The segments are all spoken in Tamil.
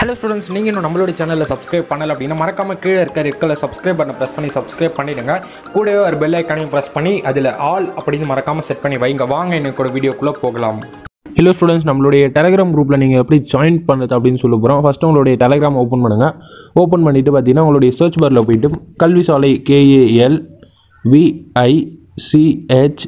ஹலோ ஸ்டூடெண்ட்ஸ் நீங்கள் இன்னும் நம்மளோட சேனலில் சப்ஸ்கிரைப் பண்ணல அப்படின்னா மறக்காமல் கீழே இருக்க இருக்கல சப்ஸ்கிரைப் பண்ண ப்ரெஸ் பண்ணி சப்ஸ்கிரைப் பண்ணிடுங்க. கூடவே ஒரு பெல் ஐக்கானையும் ப்ரெஸ் பண்ணி அதில் ஆல் அப்படின்னு மறக்காமல் செட் பண்ணி வைங்க. வாங்க என்னோட வீடியோக்குள்ளே போகலாம். ஹலோ ஸ்டூடெண்ட்ஸ் நம்மளுடைய டெலகிராம் குரூப்பில் நீங்கள் எப்படி ஜாயின் பண்ணுறது அப்படின்னு சொல்ல போகிறோம் ஃபஸ்ட்டு உங்களுடைய டெலகிராம் ஓப்பன் பண்ணுங்கள் ஓப்பன் பண்ணிவிட்டு பார்த்தீங்கன்னா உங்களுடைய சர்ச் பாரில் போயிட்டு கல்வி சாலை கேஏஎல் விஐசிஹெச்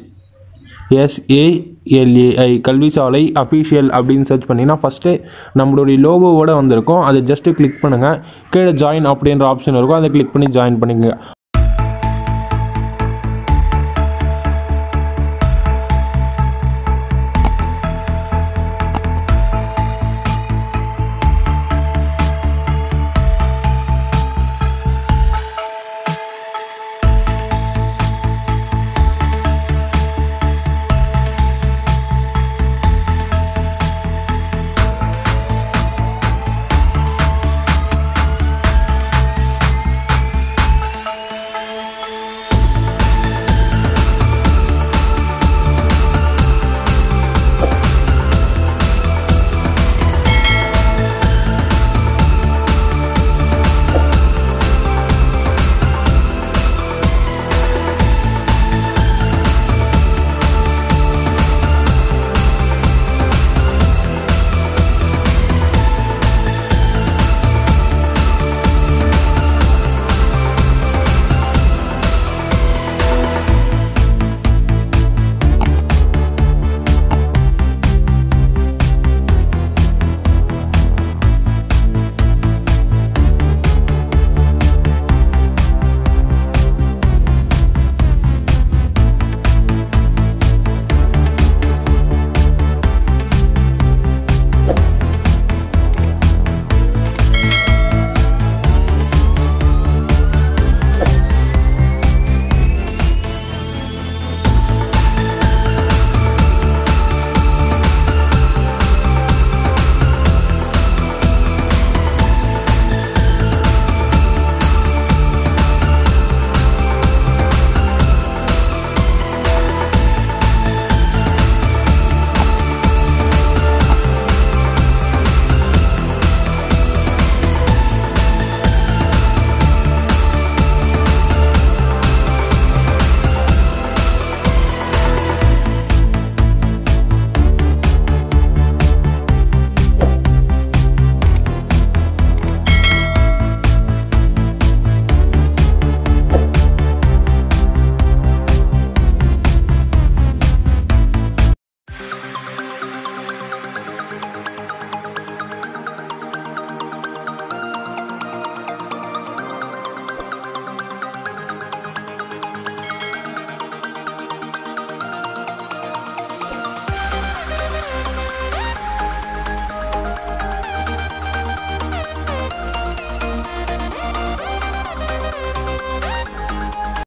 எஸ்ஏஎல்ஏஐ கல்வி சாலை அஃபீஷியல் அப்படின்னு சர்ச் பண்ணிங்கன்னா ஃபஸ்ட்டு நம்மளுடைய லோகோவோட வந்திருக்கும். அதை ஜஸ்ட்டு கிளிக் பண்ணுங்கள் கீழே ஜாயின் அப்படின்ற ஆப்ஷன் இருக்கும். அதை கிளிக் பண்ணி ஜாயின் பண்ணிக்கங்க.